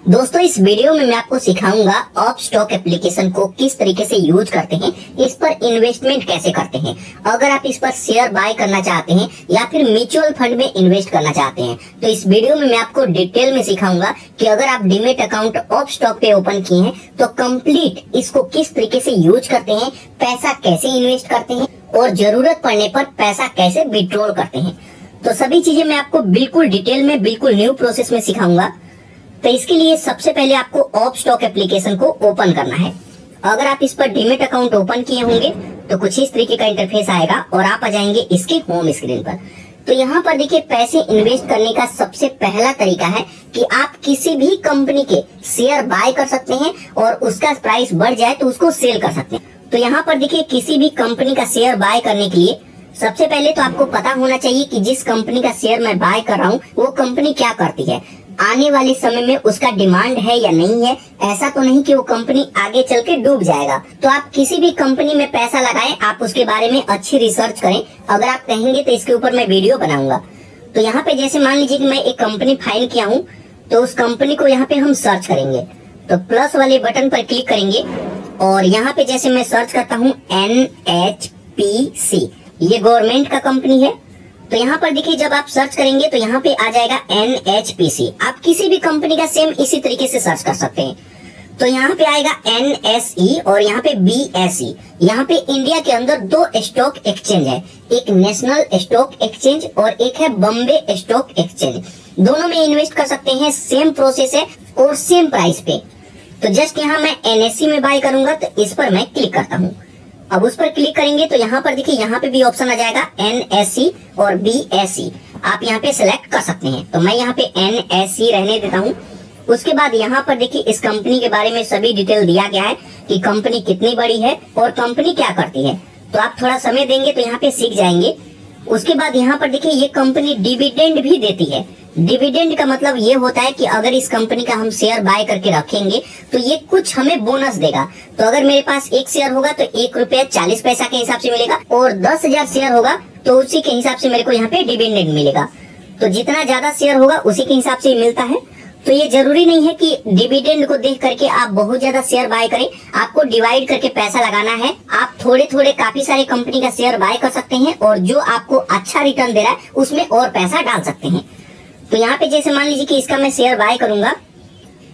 दोस्तों, इस वीडियो में मैं आपको सिखाऊँगा ऑफ़ स्टॉक एप्लीकेशन को किस तरीके से यूज़ करते हैं, इस पर इन्वेस्टमेंट कैसे करते हैं। अगर आप इस पर शेयर बाय करना चाहते हैं या फिर म्यूचुअल फंड में इन्वेस्ट करना चाहते हैं तो इस वीडियो में मैं आपको डिटेल में सिखाऊँगा कि अगर आप डिमेट अकाउंट ऑफ़ स्टॉक पे ओपन किए हैं तो कंप्लीट इसको किस तरीके से यूज़ करते हैं, पैसा कैसे इन्वेस्ट करते हैं और ज़रूरत पड़ने पर पैसा कैसे विड्रॉल करते हैं। तो सभी चीज़ें मैं आपको बिल्कुल डिटेल में, बिल्कुल न्यू प्रोसेस में सिखाऊँगा। तो इसके लिए सबसे पहले आपको ऑफ़ स्टॉक एप्लीकेशन को ओपन करना है। अगर आप इस पर डीमेट अकाउंट ओपन किए होंगे तो कुछ इस तरीके का इंटरफेस आएगा और आप आ जाएँगे इसके होम स्क्रीन पर। तो यहाँ पर देखिए, पैसे इन्वेस्ट करने का सबसे पहला तरीका है कि आप किसी भी कंपनी के शेयर बाय कर सकते हैं और उसका प्राइस बढ़ जाए तो उसको सेल कर सकते हैं। तो यहाँ पर देखिए, किसी भी कंपनी का शेयर बाय करने के लिए सबसे पहले तो आपको पता होना चाहिए कि जिस कंपनी का शेयर मैं बाय कर रहा हूँ, वो कंपनी क्या करती है। आने वाले समय में उसका डिमांड है या नहीं है, ऐसा तो नहीं कि वो कंपनी आगे चल के डूब जाएगा। तो आप किसी भी कंपनी में पैसा लगाएँ, आप उसके बारे में अच्छी रिसर्च करें। अगर आप कहेंगे तो इसके ऊपर मैं वीडियो बनाऊँगा। तो यहाँ पे जैसे मान लीजिए कि मैं एक कंपनी फ़ाइल किया हूँ तो उस कंपनी को यहाँ पे हम सर्च करेंगे। तो प्लस वाले बटन पर क्लिक करेंगे और यहाँ पे जैसे मैं सर्च करता हूँ एन एच पी सी ये गवर्नमेंट का कंपनी है। तो यहाँ पर देखिए, जब आप सर्च करेंगे तो यहाँ पे आ जाएगा एन एच पी सी आप किसी भी कंपनी का सेम इसी तरीके से सर्च कर सकते हैं। तो यहाँ पे आएगा एन एस ई और यहाँ पे बी एस ई यहाँ पे इंडिया के अंदर दो स्टॉक एक्सचेंज है। एक नेशनल स्टॉक एक्सचेंज और एक है बम्बे स्टॉक एक्सचेंज दोनों में इन्वेस्ट कर सकते हैं सेम प्रोसेस है और सेम प्राइस पे। तो जस्ट यहाँ मैं एनएससी में बाय करूँगा तो इस पर मैं क्लिक करता हूँ। अब उस पर क्लिक करेंगे तो यहाँ पर देखिए, यहाँ पे भी ऑप्शन आ जाएगा सी और सी आप यहाँ पे सिलेक्ट कर सकते हैं। तो मैं यहाँ पे सी रहने देता हूँ। उसके बाद यहाँ पर देखिए, इस कंपनी के बारे में सभी डिटेल दिया गया है कि कंपनी कितनी बड़ी है और कंपनी क्या करती है। तो आप थोड़ा समय देंगे तो यहाँ पे सीख जाएँगे। उसके बाद यहाँ पर देखिए, ये कंपनी डिविडेंड भी देती है। डिविडेंड का मतलब ये होता है कि अगर इस कंपनी का हम शेयर बाय करके रखेंगे तो ये कुछ हमें बोनस देगा। तो अगर मेरे पास एक शेयर होगा तो एक रुपया चालीस पैसा के हिसाब से मिलेगा और दस हज़ार शेयर होगा तो उसी के हिसाब से मेरे को यहाँ पे डिविडेंड मिलेगा। तो जितना ज़्यादा शेयर होगा, उसी के हिसाब से मिलता है। तो ये ज़रूरी नहीं है कि डिविडेंड को देख करके आप बहुत ज़्यादा शेयर बाय करें। आपको डिवाइड करके पैसा लगाना है। आप थोड़े थोड़े काफ़ी सारे कंपनी का शेयर बाय कर सकते हैं और जो आपको अच्छा रिटर्न दे रहा है, उसमें और पैसा डाल सकते हैं। तो यहाँ पे जैसे मान लीजिए कि इसका मैं शेयर बाय करूँगा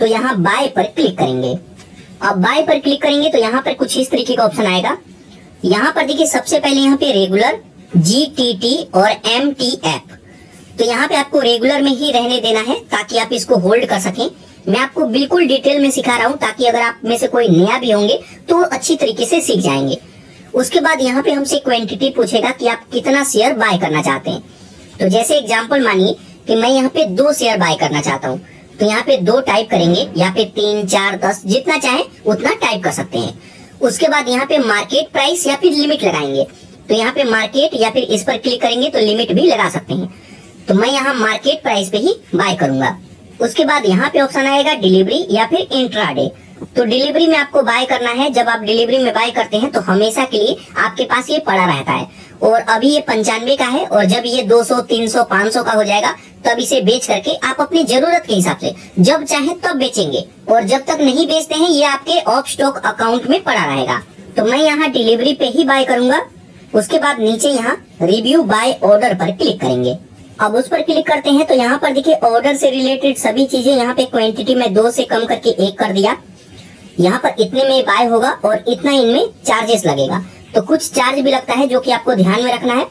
तो यहाँ बाय पर क्लिक करेंगे। अब बाय पर क्लिक करेंगे तो यहाँ पर कुछ इस तरीके का ऑप्शन आएगा। यहाँ पर देखिए सबसे पहले यहाँ पे रेगुलर जी टी टी और एम टी एफ़ तो यहाँ पे आपको रेगुलर में ही रहने देना है ताकि आप इसको होल्ड कर सकें। मैं आपको बिल्कुल डिटेल में सिखा रहा हूँ ताकि अगर आप में से कोई नया भी होंगे तो अच्छी तरीके से सीख जाएँगे। उसके बाद यहाँ पे हमसे क्वांटिटी पूछेगा कि आप कितना शेयर बाय करना चाहते हैं। तो जैसे एग्ज़ाम्पल मानिए कि मैं यहाँ पे दो शेयर बाय करना चाहता हूँ। तो यहाँ पे दो टाइप करेंगे। या पे तीन, चार, दस, जितना चाहे, उतना टाइप कर सकते हैं। उसके बाद यहाँ पे मार्केट प्राइस या फिर लिमिट लगाएँगे। तो यहाँ पे मार्केट या फिर इस पर क्लिक करेंगे तो लिमिट भी लगा सकते हैं। तो मैं यहाँ मार्केट प्राइस पे ही बाय करूँगा। उसके बाद यहाँ पे ऑप्शन आएगा डिलीवरी या फिर इंट्राडे तो डिलीवरी में आपको बाय करना है। जब आप डिलीवरी में बाय करते हैं तो हमेशा के लिए आपके पास ये पड़ा रहता है। और अभी ये पंचानवे का है और जब ये 200, 300, 500 का हो जाएगा तब इसे बेच करके आप अपनी ज़रूरत के हिसाब से जब चाहे तब बेचेंगे। और जब तक नहीं बेचते हैं ये आपके ऑफ़ स्टॉक अकाउंट में पड़ा रहेगा। तो मैं यहाँ डिलीवरी पे ही बाय करूँगा। उसके बाद नीचे यहाँ रिव्यू बाय ऑर्डर पर क्लिक करेंगे। अब उस पर क्लिक करते हैं तो यहाँ पर देखिए ऑर्डर से रिलेटेड सभी चीज़ें यहाँ पे क्वांटिटी में दो से कम करके एक कर दिया। यहाँ पर इतने में बाय होगा और इतना इनमें चार्जेस लगेगा। तो कुछ चार्ज भी लगता है जो कि आपको ध्यान में रखना है।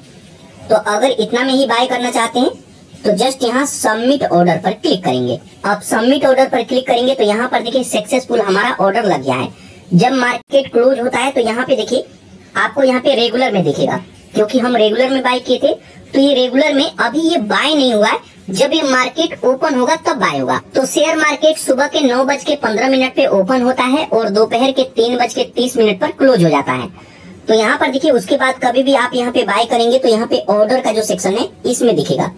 तो अगर इतना में ही बाय करना चाहते हैं तो जस्ट यहाँ सबमिट ऑर्डर पर क्लिक करेंगे। अब सबमिट ऑर्डर पर क्लिक करेंगे तो यहाँ पर देखिए सक्सेसफुल हमारा ऑर्डर लग गया है। जब मार्केट क्लोज होता है तो यहाँ पे देखिए, आपको यहाँ पे रेगुलर में दिखेगा। क्योंकि हम रेगुलर में बाय किए थे तो ये रेगुलर में अभी ये बाय नहीं हुआ है। जब ये मार्केट ओपन होगा, तब बाय होगा। तो शेयर मार्केट सुबह के नौ बज के पंद्रह मिनट पे ओपन होता है और दोपहर के तीन बज के तीस मिनट पर क्लोज हो जाता है। तो यहाँ पर देखिए, उसके बाद कभी भी आप यहाँ पे बाय करेंगे तो यहाँ पे ऑर्डर का जो सेक्शन है, इसमें दिखेगा।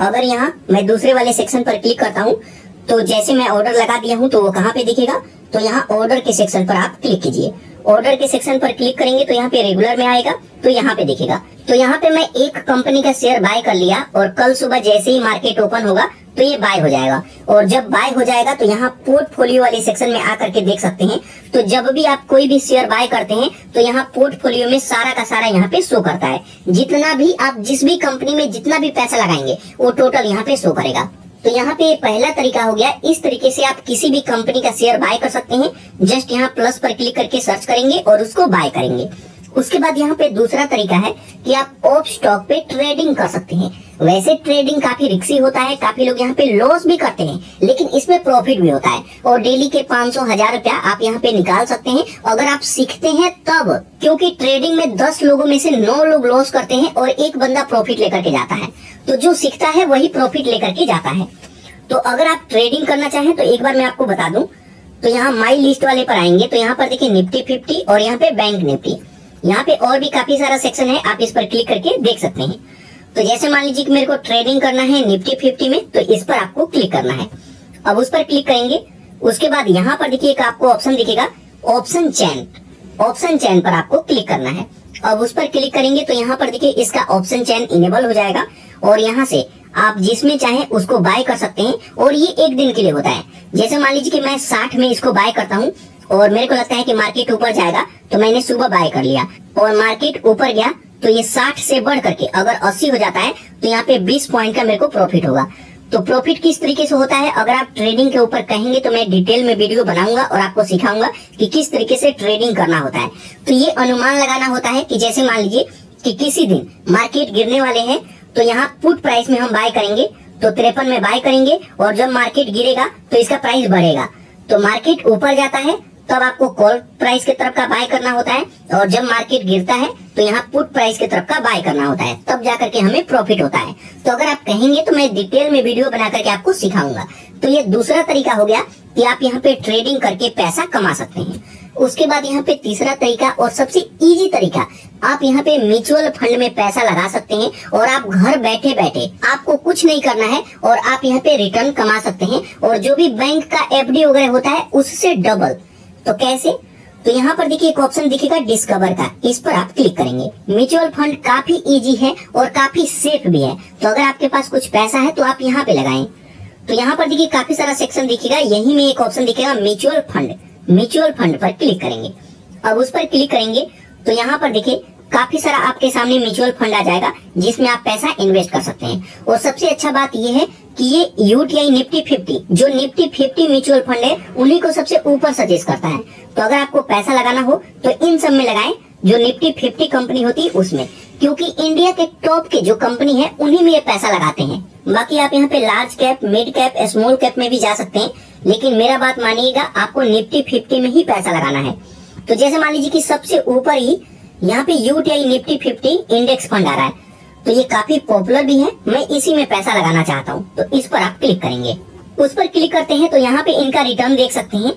अगर यहाँ मैं दूसरे वाले सेक्शन पर क्लिक करता हूँ तो जैसे मैं ऑर्डर लगा दिया हूँ तो वो कहाँ पे दिखेगा? तो यहाँ ऑर्डर के सेक्शन पर आप क्लिक कीजिए। ऑर्डर के सेक्शन पर क्लिक करेंगे तो यहाँ पे रेगुलर में आएगा तो यहाँ पे दिखेगा। तो यहाँ पे मैं एक कंपनी का शेयर बाय कर लिया और कल सुबह जैसे ही मार्केट ओपन होगा तो ये बाय हो जाएगा। और जब बाय हो जाएगा तो यहाँ पोर्टफोलियो वाले सेक्शन में आकर के देख सकते हैं। तो जब भी आप कोई भी शेयर बाय करते हैं तो यहाँ पोर्टफोलियो में सारा का सारा यहाँ पे शो करता है। जितना भी आप जिस भी कंपनी में जितना भी पैसा लगाएँगे, वो टोटल यहाँ पे शो करेगा। तो यहाँ पे पहला तरीका हो गया, इस तरीके से आप किसी भी कंपनी का शेयर बाय कर सकते हैं। जस्ट यहाँ प्लस पर क्लिक करके सर्च करेंगे और उसको बाय करेंगे। उसके बाद यहाँ पे दूसरा तरीका है कि आप ऑफ़ स्टॉक पे ट्रेडिंग कर सकते हैं। वैसे ट्रेडिंग काफ़ी रिक्सी होता है, काफ़ी लोग यहाँ पे लॉस भी करते हैं, लेकिन इसमें प्रॉफिट भी होता है। और डेली के 500 हज़ार रुपया आप यहाँ पे निकाल सकते हैं। अगर आप सीखते हैं तब, क्योंकि ट्रेडिंग में 10 लोगों में से नौ लोग लॉस करते हैं और एक बंदा प्रॉफिट लेकर के जाता है। तो जो सीखता है वही प्रॉफिट लेकर के जाता है। तो अगर आप ट्रेडिंग करना चाहें तो एक बार मैं आपको बता दूँ तो यहाँ माई लिस्ट वाले पर आएँगे। तो यहाँ पर देखिए निफ्टी फिफ्टी और यहाँ पे बैंक निफ्टी। यहाँ पे और भी काफ़ी सारा सेक्शन है, आप इस पर क्लिक करके देख सकते हैं। तो जैसे मान लीजिए कि मेरे को ट्रेडिंग करना है निफ्टी फिफ्टी में तो इस पर आपको क्लिक करना है। अब उस पर क्लिक करेंगे, उसके बाद यहाँ पर देखिए आपको ऑप्शन दिखेगा ऑप्शन चैन ऑप्शन चैन पर आपको क्लिक करना है। अब उस पर क्लिक करेंगे तो यहाँ पर देखिए इसका ऑप्शन चैन इनेबल हो जाएगा। और यहाँ से आप जिसमें चाहे उसको बाय कर सकते हैं। और ये एक दिन के लिए होता है। जैसे मान लीजिए कि मैं साठ में इसको बाय करता हूँ और मेरे को लगता है कि मार्केट ऊपर जाएगा तो मैंने सुबह बाय कर लिया। और मार्केट ऊपर गया तो ये 60 से बढ़ करके, अगर 80 हो जाता है तो यहाँ पे 20 पॉइंट का मेरे को प्रॉफिट होगा। तो प्रॉफिट किस तरीके से होता है? अगर आप ट्रेडिंग के ऊपर कहेंगे तो मैं डिटेल में वीडियो बनाऊँगा और आपको सिखाऊँगा कि किस तरीके से ट्रेडिंग करना होता है। तो ये अनुमान लगाना होता है कि जैसे मान लीजिए कि किसी दिन मार्केट गिरने वाले हैं तो यहाँ पुट प्राइस में हम बाय करेंगे तो तिरपन में बाय करेंगे, और जब मार्केट गिरेगा तो इसका प्राइस बढ़ेगा। तो मार्केट ऊपर जाता है तब आपको कॉल प्राइस की तरफ़ का बाय करना होता है। और जब मार्केट गिरता है तो यहाँ पुट प्राइस की तरफ़ का बाय करना होता है। तब जाकर के हमें प्रॉफिट होता है। तो अगर आप कहेंगे तो मैं डिटेल में वीडियो बना करके आपको सिखाऊँगा। तो ये दूसरा तरीका हो गया कि आप यहाँ पे ट्रेडिंग करके पैसा कमा सकते हैं। उसके बाद यहाँ पे तीसरा तरीका और सबसे इजी तरीका, आप यहाँ पे म्यूचुअल फंड में पैसा लगा सकते हैं और आप घर बैठे बैठे आपको कुछ नहीं करना है और आप यहाँ पे रिटर्न कमा सकते हैं। और जो भी बैंक का एफडी वगैरह होता है, उससे डबल तो कैसे? तो यहाँ पर देखिए एक ऑप्शन दिखेगा डिस्कवर का। इस पर आप क्लिक करेंगे। म्यूचुअल फंड काफ़ी इजी है और काफ़ी सेफ़ भी है। तो अगर आपके पास कुछ पैसा है तो आप यहाँ पे लगाएँ। तो यहाँ पर देखिए काफ़ी सारा सेक्शन दिखेगा। यही में एक ऑप्शन दिखेगा म्यूचुअल फंड म्यूचुअल फंड पर क्लिक करेंगे। अब उस पर क्लिक करेंगे। तो यहाँ पर देखिए काफ़ी सारा आपके सामने म्यूचुअल फंड आ जाएगा, जिसमें आप पैसा इन्वेस्ट कर सकते हैं। और सबसे अच्छा बात यह है कि ये यूटीआई निफ्टी फिफ्टी जो निफ्टी फिफ्टी म्यूचुअल फंड है, उन्हीं को सबसे ऊपर सजेस्ट करता है। तो अगर आपको पैसा लगाना हो तो इन सब में लगाएँ, जो निफ्टी फिफ्टी कंपनी होती है उसमें। क्योंकि इंडिया के टॉप के जो कंपनी है, उन्हीं में ये पैसा लगाते हैं। बाकी आप यहाँ पे large cap mid cap small cap में भी जा सकते हैं, लेकिन मेरा बात मानिएगा, आपको निफ्टी फिफ्टी में ही पैसा लगाना है। तो जैसे मान लीजिए कि सबसे ऊपर ही यहाँ पे UTI Nifty fifty index fund आ रहा है। तो ये काफ़ी पॉपुलर भी है। मैं इसी में पैसा लगाना चाहता हूँ। तो इस पर आप क्लिक करेंगे। उस पर क्लिक करते हैं तो यहाँ पे इनका रिटर्न देख सकते हैं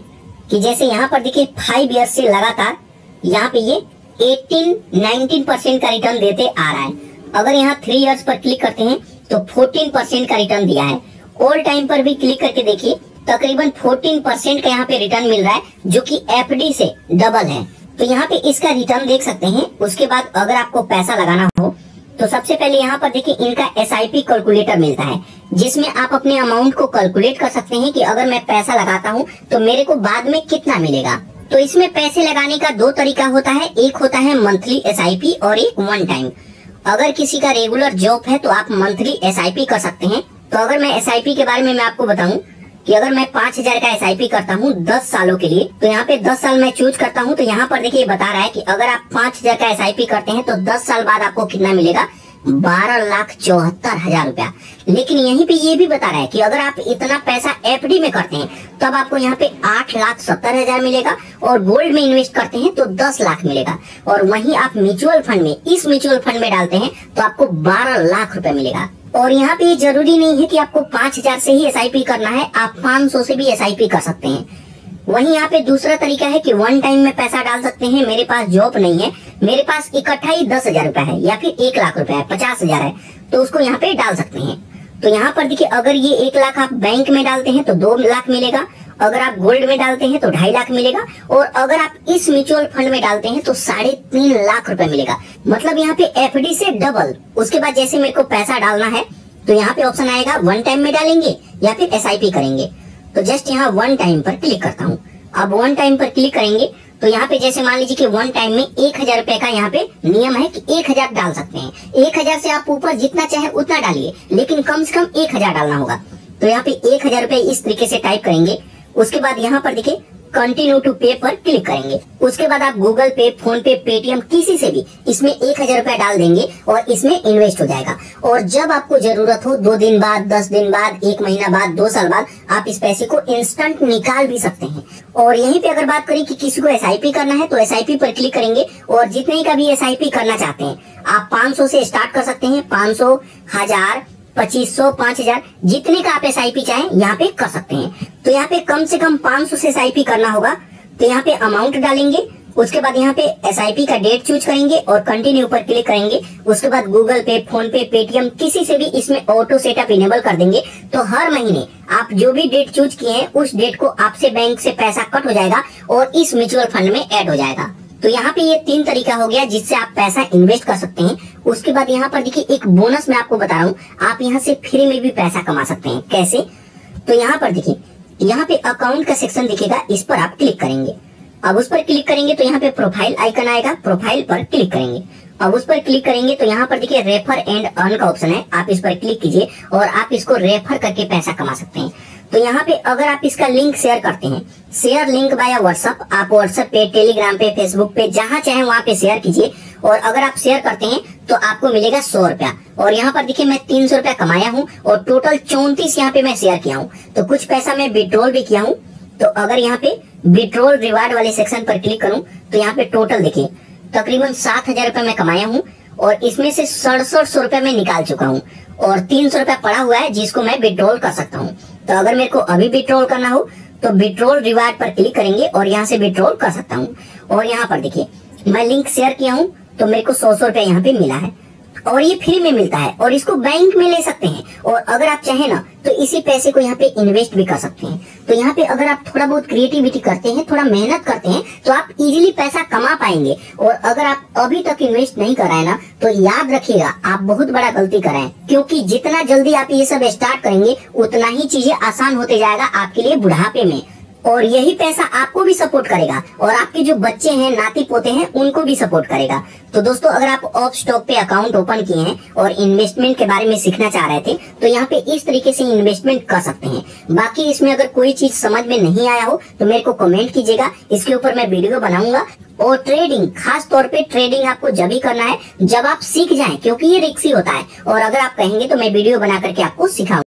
कि जैसे यहाँ पर देखिए फाइव ईयर से लगातार यहाँ पे ये 18 19 परसेंट का रिटर्न देते आ रहा है। अगर यहाँ थ्री इयर्स पर क्लिक करते हैं तो 14 परसेंट का रिटर्न दिया है। ऑल टाइम पर भी क्लिक करके देखिए, तकरीबन 14 परसेंट का यहाँ पे रिटर्न मिल रहा है, जो कि एफडी से डबल है। तो यहाँ पे इसका रिटर्न देख सकते हैं। उसके बाद अगर आपको पैसा लगाना तो सबसे पहले यहाँ पर देखिए इनका एसआईपी कैलकुलेटर मिलता है, जिसमें आप अपने अमाउंट को कैलकुलेट कर सकते हैं कि अगर मैं पैसा लगाता हूँ तो मेरे को बाद में कितना मिलेगा। तो इसमें पैसे लगाने का दो तरीका होता है, एक होता है मंथली एसआईपी और एक वन टाइम अगर किसी का रेगुलर जॉब है तो आप मंथली एसआईपी कर सकते हैं। तो अगर मैं एसआईपी के बारे में मैं आपको बताऊँ कि अगर मैं पाँच हज़ार का एसआईपी करता हूँ दस सालों के लिए तो यहाँ पे दस साल मैं चूज़ करता हूँ तो यहाँ पर देखिए बता रहा है कि अगर आप पाँच हज़ार का एसआईपी करते हैं तो दस साल बाद आपको कितना मिलेगा? बारह लाख चौहत्तर हज़ार रुपया। लेकिन यहीं पे ये भी बता रहा है कि अगर आप इतना पैसा एफडी में करते हैं, तब आपको यहाँ पे आठ लाख सत्तर हज़ार मिलेगा और गोल्ड में इन्वेस्ट करते हैं तो दस लाख मिलेगा। और वहीं आप म्यूचुअल फंड में, इस म्यूचुअल फंड में डालते हैं तो आपको बारह लाख रुपए मिलेगा। और यहाँ पे ज़रूरी नहीं है कि आपको पाँच हज़ार से ही एसआईपी करना है, आप पाँच सौ से भी एसआईपी कर सकते हैं। वहीं यहाँ पे दूसरा तरीका है कि वन टाइम में पैसा डाल सकते हैं, मेरे पास जॉब नहीं है, मेरे पास इकट्ठा ही दस हज़ार रुपया है, या फिर एक लाख रुपया है, पचास हज़ार है तो उसको यहाँ पे डाल सकते हैं। तो यहाँ पर देखिए, अगर ये एक लाख आप बैंक में डालते हैं तो दो लाख मिलेगा अगर आप गोल्ड में डालते हैं तो ढाई लाख मिलेगा, और अगर आप इस म्यूचुअल फंड में डालते हैं तो साढ़े तीन लाख रुपए मिलेगा। मतलब यहाँ पे एफडी से डबल। उसके बाद जैसे मेरे को पैसा डालना है तो यहाँ पे ऑप्शन आएगा वन टाइम में डालेंगे या फिर एसआईपी करेंगे। तो जस्ट यहाँ वन टाइम पर क्लिक करता हूँ। अब वन टाइम पर क्लिक करेंगे तो यहाँ पे जैसे मान लीजिए कि वन टाइम में एक हज़ार रुपए का यहाँ पे नियम है कि एक हज़ार डाल सकते हैं। एक हज़ार से आप ऊपर जितना चाहे उतना डालिए, लेकिन कम से कम एक हज़ार डालना होगा। तो यहाँ पे एक हज़ार रुपए इस तरीके से टाइप करेंगे। उसके बाद यहाँ पर देखिए कंटिन्यू टू पे पर क्लिक करेंगे। उसके बाद आप गूगल पे फ़ोन पे पेटीएम किसी से भी इसमें एक हज़ार रुपया डाल देंगे और इसमें इन्वेस्ट हो जाएगा। और जब आपको ज़रूरत हो, दो दिन बाद, दस दिन बाद, एक महीना बाद, दो साल बाद, आप इस पैसे को इंस्टेंट निकाल भी सकते हैं। और यहीं पे अगर बात करें कि किसी को SIP करना है तो SIP पर क्लिक करेंगे और जितने का भी SIP करना चाहते हैं, आप 500 से स्टार्ट कर सकते हैं। 500 हज़ार पच्चीस सौ, पाँच हज़ार, जितने का आप एस आई पी चाहे, यहाँ पे कर सकते हैं। तो यहाँ पे कम से कम पाँच सौ से एस आई पी करना होगा। तो यहाँ पे अमाउंट डालेंगे, उसके बाद यहाँ पे एस आई पी का डेट चूज़ करेंगे और कंटिन्यू पर क्लिक करेंगे। उसके बाद गूगल पे फ़ोन पे पेटीएम किसी से भी इसमें ऑटो सेटअप इनेबल कर देंगे। तो हर महीने आप जो भी डेट चूज़ किए हैं, उस डेट को आपसे बैंक से पैसा कट हो जाएगा और इस म्यूचुअल फंड में एड हो जाएगा। तो यहाँ पे ये तीन तरीका हो गया जिससे आप पैसा इन्वेस्ट कर सकते हैं। उसके बाद यहाँ पर देखिए, एक बोनस मैं आपको बता रहा हूँ। आप यहाँ से फ्री में भी पैसा कमा सकते हैं। कैसे? तो यहाँ पर देखिए, यहाँ पे अकाउंट का सेक्शन दिखेगा, इस पर आप क्लिक करेंगे। अब उस पर क्लिक करेंगे तो यहाँ पे प्रोफ़ाइल आइकन आएगा प्रोफ़ाइल पर क्लिक करेंगे। अब उस पर क्लिक करेंगे तो यहाँ पर देखिए रेफर एंड अर्न का ऑप्शन है। आप इस पर क्लिक कीजिए और आप इसको रेफर करके पैसा कमा सकते हैं। तो यहाँ पे अगर आप इसका लिंक शेयर करते हैं शेयर लिंक बाय व्हाट्सअप आप व्हाट्सएप पे टेलीग्राम पे फेसबुक पे, जहाँ चाहे वहाँ पे शेयर कीजिए। और अगर आप शेयर करते हैं तो आपको मिलेगा सौ रुपया। और यहाँ पर देखिए मैं तीन सौ रुपया कमाया हूँ और टोटल चौंतीस यहाँ पे मैं शेयर किया हूँ। तो कुछ पैसा मैं विड्रॉल भी किया हूँ। तो अगर यहाँ पे विड्रॉल रिवार्ड वाले सेक्शन पर क्लिक करूँ तो यहाँ पे टोटल देखिए, तकरीबन सात हज़ार रुपया मैं कमाया हूँ और इसमें से सड़सठ सौ रुपया मैं निकाल चुका हूँ। और तीन सौ रुपया पड़ा हुआ है जिसको मैं विड्रॉल कर सकता हूँ। तो अगर मेरे को अभी विड्रॉल करना हो तो विड्रॉल रिवार्ड पर क्लिक करेंगे और यहाँ से विड्रॉल कर सकता हूँ। और यहाँ पर देखिए, मैं लिंक शेयर किया हूँ। तो मेरे को सौ सौ रुपया यहाँ पे मिला है। और ये फ्री में मिलता है। और इसको बैंक में ले सकते हैं। और अगर आप चाहें ना तो इसी पैसे को यहाँ पे इन्वेस्ट भी कर सकते हैं। तो यहाँ पे अगर आप थोड़ा बहुत क्रिएटिविटी करते हैं, थोड़ा मेहनत करते हैं तो आप इजीली पैसा कमा पाएँगे। और अगर आप अभी तक इन्वेस्ट नहीं कराए ना तो याद रखिएगा, आप बहुत बड़ा गलती कराए। क्योंकि जितना जल्दी आप ये सब स्टार्ट करेंगे, उतना ही चीज़ें आसान होते जाएगा आपके लिए बुढ़ापे में। और यही पैसा आपको भी सपोर्ट करेगा। और आपके जो बच्चे हैं, नाती पोते हैं, उनको भी सपोर्ट करेगा। तो दोस्तों, अगर आप ऑफ़ स्टॉक पे अकाउंट ओपन किए हैं और इन्वेस्टमेंट के बारे में सीखना चाह रहे थे तो यहाँ पे इस तरीके से इन्वेस्टमेंट कर सकते हैं। बाकी इसमें अगर कोई चीज़ समझ में नहीं आया हो तो मेरे को कमेंट कीजिएगा। इसके ऊपर मैं वीडियो बनाऊँगा। और ट्रेडिंग खास तौर पे ट्रेडिंग आपको जब ही करना है, जब आप सीख जाएँ, क्योंकि ये रिक्सी होता है। और अगर आप कहेंगे तो मैं वीडियो बना करके आपको सिखाऊँगा